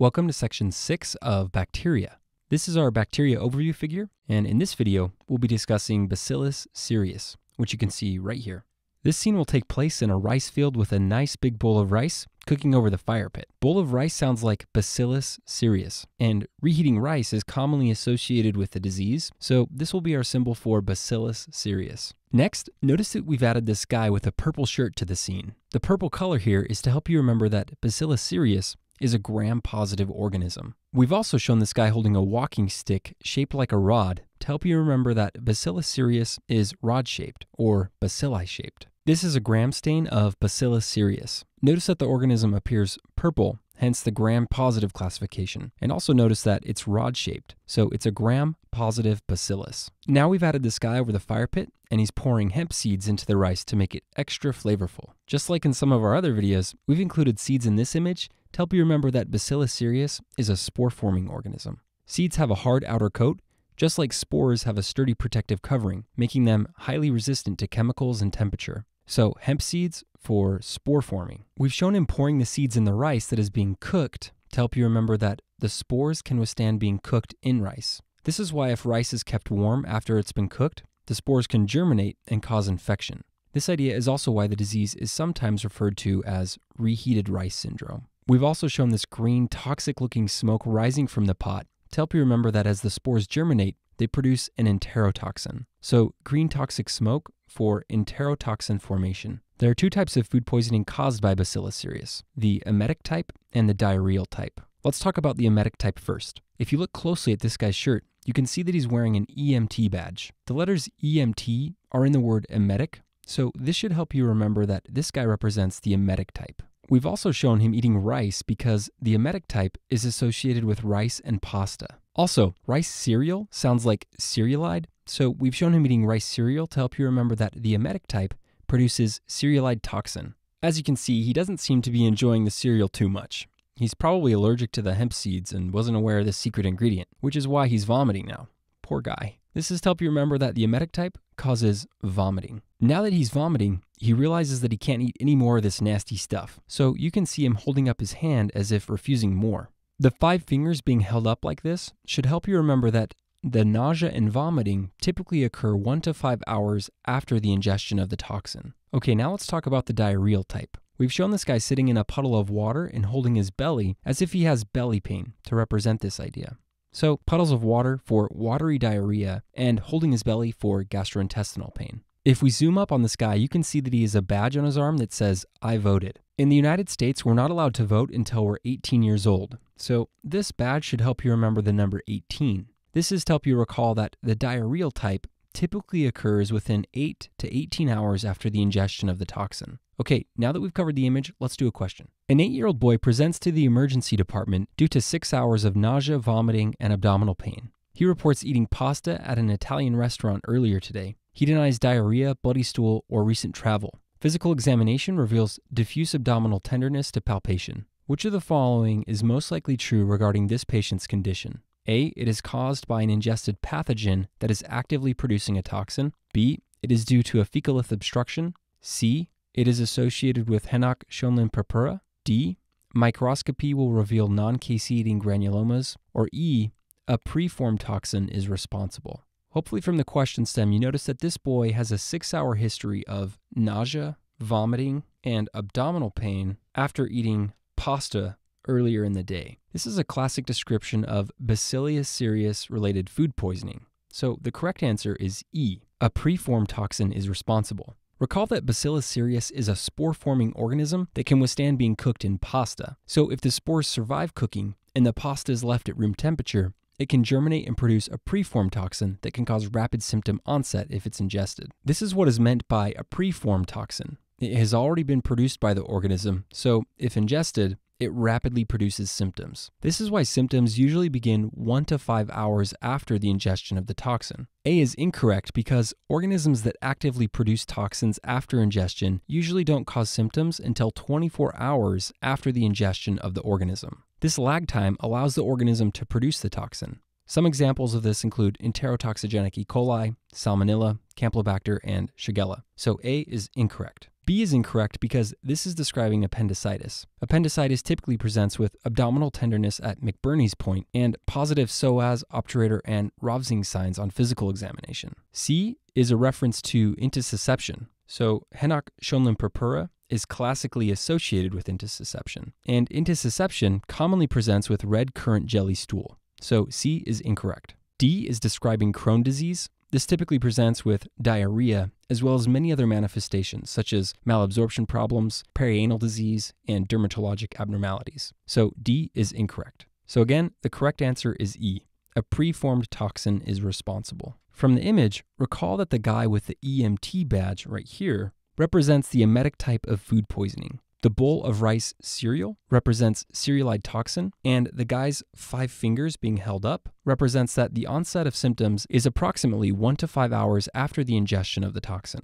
Welcome to section 6 of bacteria. This is our bacteria overview figure, and in this video, we'll be discussing Bacillus cereus, which you can see right here. This scene will take place in a rice field with a nice big bowl of rice cooking over the fire pit. Bowl of rice sounds like Bacillus cereus, and reheating rice is commonly associated with the disease, so this will be our symbol for Bacillus cereus. Next, notice that we've added this guy with a purple shirt to the scene. The purple color here is to help you remember that Bacillus cereus is a gram positive organism. We've also shown this guy holding a walking stick shaped like a rod to help you remember that Bacillus cereus is rod shaped or bacilli shaped. This is a gram stain of Bacillus cereus. Notice that the organism appears purple, hence the gram positive classification. And also notice that it's rod shaped, so it's a gram positive bacillus. Now we've added this guy over the fire pit, and he's pouring hemp seeds into the rice to make it extra flavorful. Just like in some of our other videos, we've included seeds in this image to help you remember that Bacillus cereus is a spore forming organism. Seeds have a hard outer coat, just like spores have a sturdy protective covering, making them highly resistant to chemicals and temperature. So, hemp seeds for spore forming. We've shown him pouring the seeds in the rice that is being cooked to help you remember that the spores can withstand being cooked in rice. This is why, if rice is kept warm after it's been cooked, the spores can germinate and cause infection. This idea is also why the disease is sometimes referred to as reheated rice syndrome. We've also shown this green, toxic looking smoke rising from the pot to help you remember that as the spores germinate, they produce an enterotoxin. So, green toxic smoke for enterotoxin formation. There are two types of food poisoning caused by Bacillus cereus the emetic type and the diarrheal type. Let's talk about the emetic type first. If you look closely at this guy's shirt, you can see that he's wearing an EMT badge. The letters EMT are in the word emetic, so this should help you remember that this guy represents the emetic type. We've also shown him eating rice because the emetic type is associated with rice and pasta. Also, rice cereal sounds like cereulide, so we've shown him eating rice cereal to help you remember that the emetic type produces cereulide toxin. As you can see, he doesn't seem to be enjoying the cereal too much. He's probably allergic to the hemp seeds and wasn't aware of the secret ingredient, which is why he's vomiting now. Poor guy. This is to help you remember that the emetic type causes vomiting. Now that he's vomiting, he realizes that he can't eat any more of this nasty stuff. So you can see him holding up his hand as if refusing more. The five fingers being held up like this should help you remember that the nausea and vomiting typically occur one to five hours after the ingestion of the toxin. Okay, now let's talk about the diarrheal type. We've shown this guy sitting in a puddle of water and holding his belly as if he has belly pain to represent this idea. So, puddles of water for watery diarrhea and holding his belly for gastrointestinal pain. If we zoom up on this guy, you can see that he has a badge on his arm that says, I voted. In the United States, we're not allowed to vote until we're 18 years old. So, this badge should help you remember the number 18. This is to help you recall that the diarrheal type typically occurs within 8 to 18 hours after the ingestion of the toxin. Okay, now that we've covered the image, let's do a question. An eight year old boy presents to the emergency department due to six hours of nausea, vomiting, and abdominal pain. He reports eating pasta at an Italian restaurant earlier today. He denies diarrhea, bloody stool, or recent travel. Physical examination reveals diffuse abdominal tenderness to palpation. Which of the following is most likely true regarding this patient's condition? A. It is caused by an ingested pathogen that is actively producing a toxin. B. It is due to a fecalith obstruction. C. It is associated with Henoch Schönlein purpura. D. Microscopy will reveal non caseating granulomas. Or E. A preformed toxin is responsible. Hopefully, from the question stem, you notice that this boy has a six hour history of nausea, vomiting, and abdominal pain after eating pasta earlier in the day. This is a classic description of Bacillus cereus related food poisoning. So the correct answer is E. A preformed toxin is responsible. Recall that Bacillus cereus is a spore forming organism that can withstand being cooked in pasta. So if the spores survive cooking and the pasta is left at room temperature, it can germinate and produce a preformed toxin that can cause rapid symptom onset if it's ingested. This is what is meant by a preformed toxin. It has already been produced by the organism, so if ingested, it rapidly produces symptoms. This is why symptoms usually begin one to five hours after the ingestion of the toxin. A is incorrect because organisms that actively produce toxins after ingestion usually don't cause symptoms until 24 hours after the ingestion of the organism. This lag time allows the organism to produce the toxin. Some examples of this include enterotoxigenic E. coli, Salmonella, Campylobacter, and Shigella. So A is incorrect. B is incorrect because this is describing appendicitis. Appendicitis typically presents with abdominal tenderness at McBurney's point and positive psoas, obturator, and Rovsing signs on physical examination. C is a reference to intussusception. So, Henoch Schönlein purpura is classically associated with intussusception, and intussusception commonly presents with red currant jelly stool. So, C is incorrect. D is describing Crohn disease. This typically presents with diarrhea, as well as many other manifestations, such as malabsorption problems, perianal disease, and dermatologic abnormalities. So D is incorrect. So again, the correct answer is E. A preformed toxin is responsible. From the image, recall that the guy with the EMT badge right here represents the emetic type of food poisoning. The bowl of rice cereal represents cereulide toxin, and the guy's five fingers being held up represents that the onset of symptoms is approximately one to five hours after the ingestion of the toxin.